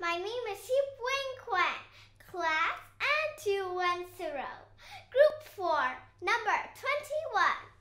My name is Hip Wing Quan, class N210, group 4, number 21.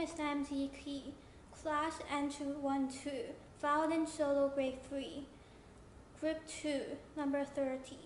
MZ Key, class N212, violin solo grade 3, group 2, number 30.